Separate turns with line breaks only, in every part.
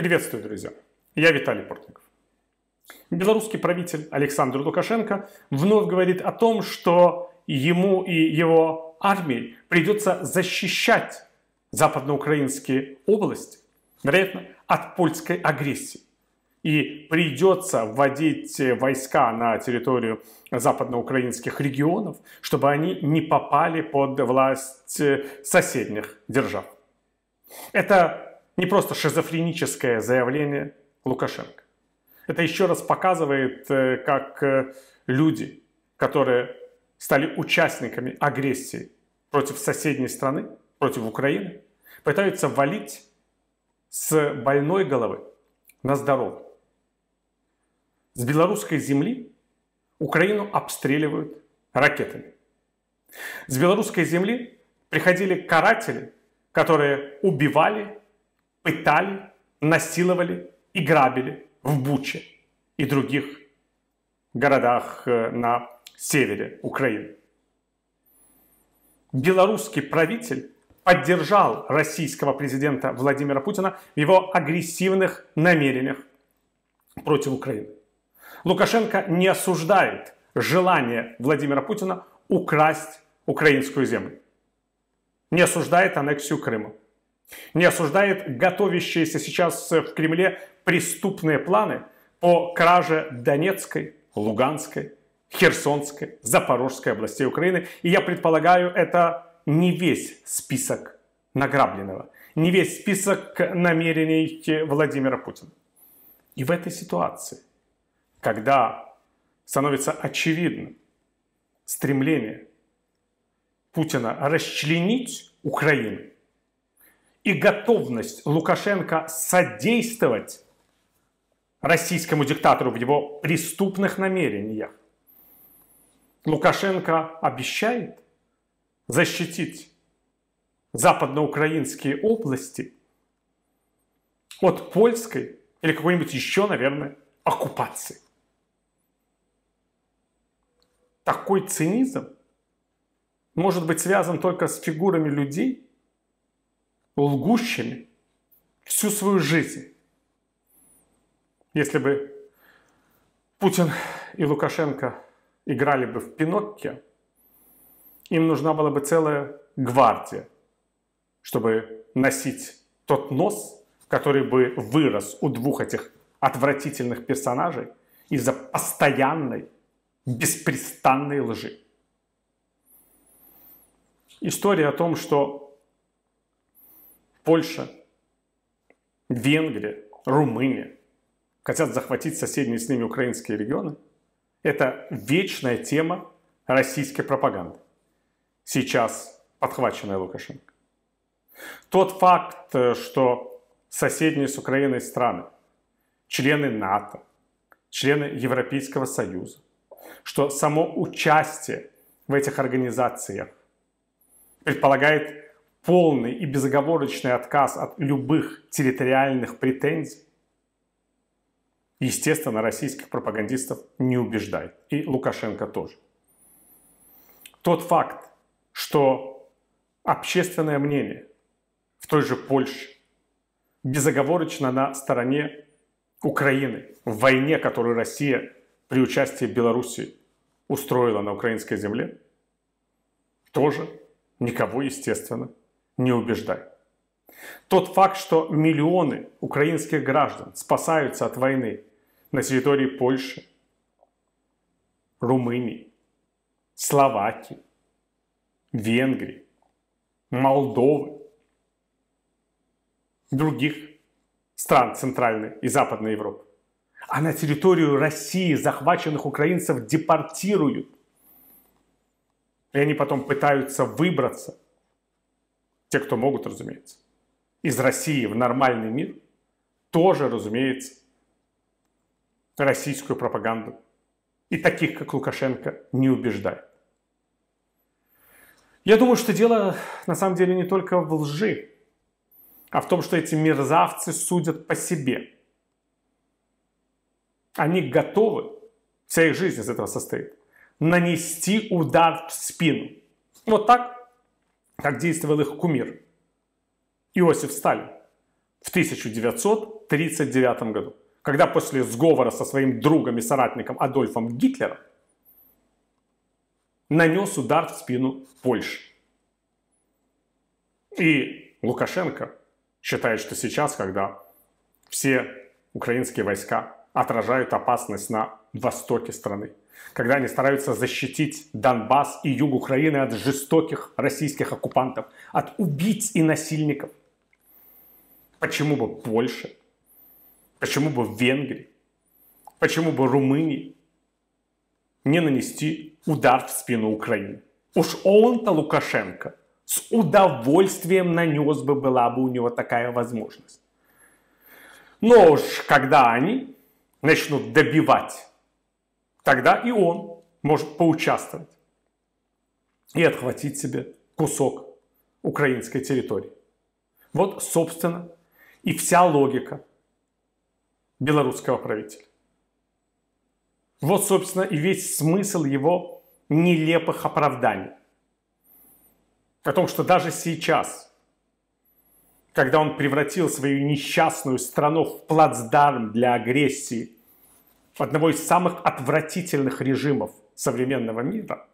Приветствую, друзья. Я Виталий Портников. Белорусский правитель Александр Лукашенко вновь говорит о том, что ему и его армии придется защищать западноукраинские области, вероятно, от польской агрессии. И придется вводить войска на территорию западноукраинских регионов, чтобы они не попали под власть соседних держав. Это не просто шизофреническое заявление Лукашенко. Это еще раз показывает, э, как э, люди, которые стали участниками агрессии против соседней страны, против Украины, пытаются валить с больной головы на здоровую. С белорусской земли Украину обстреливают ракетами. С белорусской земли приходили каратели, которые убивали пытали, насиловали и грабили в Буче и других городах э, на севере Украины. Белорусский правитель поддержал российского президента Владимира Путина в его агрессивных намерениях против Украины. Лукашенко не осуждает желание Владимира Путина украсть украинскую землю. Не осуждает аннексию Крыма не осуждает готовящиеся сейчас в Кремле преступные планы по краже Донецкой, Луганской, Херсонской, Запорожской областей Украины. И я предполагаю, это не весь список награбленного, не весь список намерений Владимира Путина. И в этой ситуации, когда становится очевидным стремление Путина расчленить Украину, и готовность Лукашенко содействовать российскому диктатору в его преступных намерениях. Лукашенко обещает защитить западноукраинские области от польской или какой-нибудь еще, наверное, оккупации. Такой цинизм может быть связан только с фигурами людей, лгущими всю свою жизнь. Если бы Путин и Лукашенко играли бы в Пиноккио, им нужна была бы целая гвардия, чтобы носить тот нос, который бы вырос у двух этих отвратительных персонажей из-за постоянной, беспрестанной лжи. История о том, что Польша, Венгрия, Румыния хотят захватить соседние с ними украинские регионы. Это вечная тема российской пропаганды, сейчас подхваченная Лукашенко. Тот факт, что соседние с Украиной страны, члены НАТО, члены Европейского Союза, что само участие в этих организациях предполагает полный и безоговорочный отказ от любых территориальных претензий, естественно, российских пропагандистов не убеждает. И Лукашенко тоже. Тот факт, что общественное мнение в той же Польше безоговорочно на стороне Украины в войне, которую Россия при участии Беларуси устроила на украинской земле, тоже никого, естественно, не убеждай. Тот факт, что миллионы украинских граждан спасаются от войны на территории Польши, Румынии, Словакии, Венгрии, Молдовы, других стран Центральной и Западной Европы. А на территорию России захваченных украинцев депортируют. И они потом пытаются выбраться – те, кто могут, разумеется, из России в нормальный мир, тоже, разумеется, российскую пропаганду и таких, как Лукашенко, не убеждает. Я думаю, что дело на самом деле не только в лжи, а в том, что эти мерзавцы судят по себе. Они готовы, вся их жизнь из этого состоит, нанести удар в спину. Вот так как действовал их кумир Иосиф Сталин, в 1939 году, когда после сговора со своим другом и соратником Адольфом Гитлером нанес удар в спину Польши. И Лукашенко считает, что сейчас, когда все украинские войска отражают опасность на востоке страны, когда они стараются защитить Донбасс и юг Украины от жестоких российских оккупантов, от убийц и насильников. Почему бы Польша? Почему бы Венгрия? Почему бы Румынии не нанести удар в спину Украины? Уж он-то, Лукашенко, с удовольствием нанес бы, была бы у него такая возможность. Но уж когда они начнут добивать тогда и он может поучаствовать и отхватить себе кусок украинской территории. Вот, собственно, и вся логика белорусского правителя. Вот, собственно, и весь смысл его нелепых оправданий. О том, что даже сейчас, когда он превратил свою несчастную страну в плацдарм для агрессии одного из самых отвратительных режимов современного мира,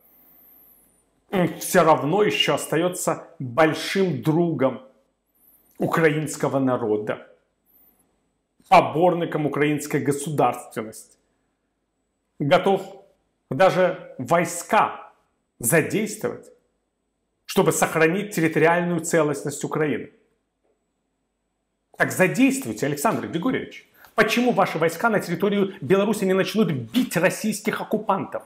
все равно еще остается большим другом украинского народа, поборником украинской государственности, готов даже войска задействовать, чтобы сохранить территориальную целостность Украины. Так задействуйте, Александр Григорьевич. Почему ваши войска на территорию Беларуси не начнут бить российских оккупантов?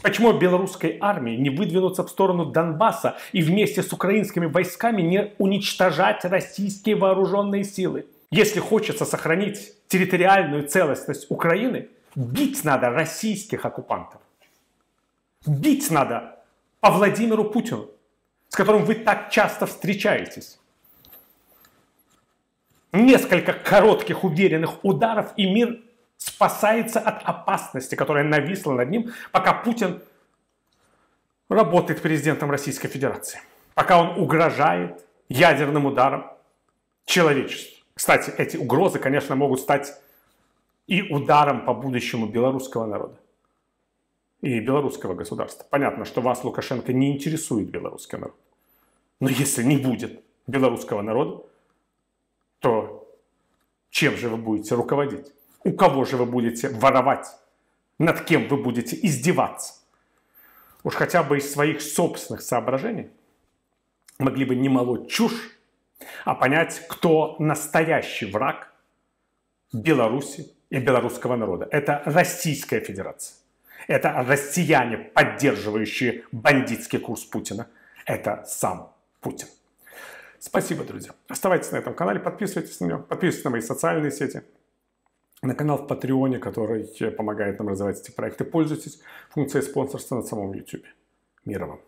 Почему белорусской армии не выдвинуться в сторону Донбасса и вместе с украинскими войсками не уничтожать российские вооруженные силы? Если хочется сохранить территориальную целостность Украины, бить надо российских оккупантов. Бить надо по Владимиру Путину, с которым вы так часто встречаетесь. Несколько коротких уверенных ударов, и мир спасается от опасности, которая нависла над ним, пока Путин работает президентом Российской Федерации. Пока он угрожает ядерным ударом человечеству. Кстати, эти угрозы, конечно, могут стать и ударом по будущему белорусского народа и белорусского государства. Понятно, что вас, Лукашенко, не интересует белорусский народ. Но если не будет белорусского народа, то чем же вы будете руководить? У кого же вы будете воровать? Над кем вы будете издеваться? Уж хотя бы из своих собственных соображений могли бы не молоть чушь, а понять, кто настоящий враг Беларуси и белорусского народа. Это Российская Федерация. Это россияне, поддерживающие бандитский курс Путина. Это сам Путин. Спасибо, друзья. Оставайтесь на этом канале, подписывайтесь на него, подписывайтесь на мои социальные сети, на канал в Патреоне, который помогает нам развивать эти проекты. Пользуйтесь функцией спонсорства на самом YouTube. Мира вам.